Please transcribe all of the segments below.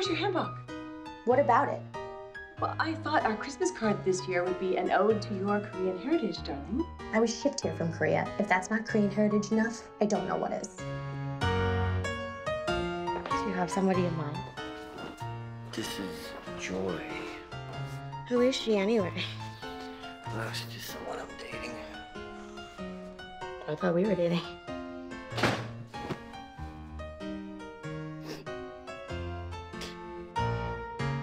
where's your handbook? What about it? Well, I thought our Christmas card this year would be an ode to your Korean heritage, darling. I was shipped here from Korea. If that's not Korean heritage enough, I don't know what is. Do you have somebody in mind? This is Joy. Who is she anyway? Well, she's just someone I'm dating. I thought we were dating.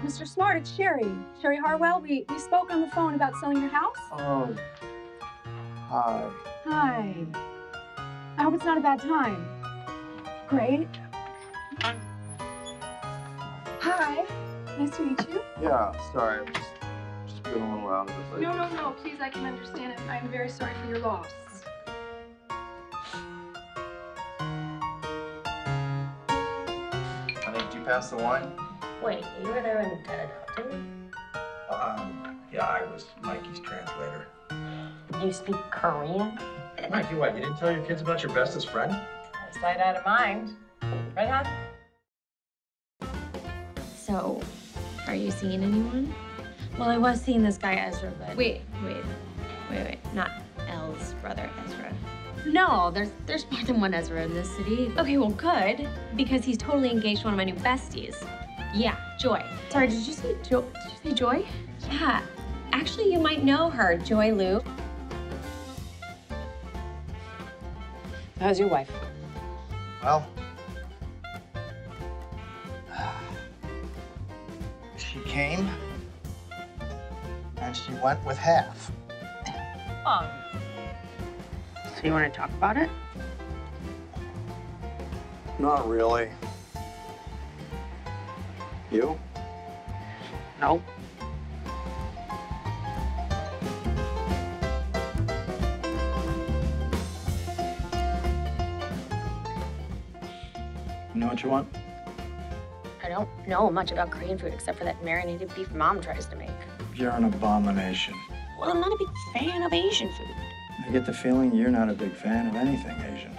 Mr. Smart, it's Sherry. Sherry Harwell. We, we spoke on the phone about selling your house. Oh. Hi. Hi. I hope it's not a bad time. Great. Hi. Nice to meet you. Yeah, sorry. I've just, just been a little out of it lately. No, no, no. Please, I can understand it. I'm very sorry for your loss. Honey, did you pass the wine? Wait, you were there when Ted Hutton? Um, yeah, I was Mikey's translator. You speak Korean? Mikey, what, you didn't tell your kids about your bestest friend? Sight out of mind. Right, hon? So, are you seeing anyone? Well, I was seeing this guy Ezra, but wait, wait, wait, wait, not Elle's brother Ezra. No, there's there's more than one Ezra in this city. Okay, well, good because he's totally engaged to one of my new besties. Yeah, Joy. Sorry, did you say Jo? Did you say Joy? Yeah, actually, you might know her, Joy Lou. How's your wife? Well. She came. And she went with half. Oh, So you want to talk about it? Not really. You? No. You know what you want? I don't know much about Korean food except for that marinated beef mom tries to make. You're an abomination. Well, I'm not a big fan of Asian food. I get the feeling you're not a big fan of anything Asian.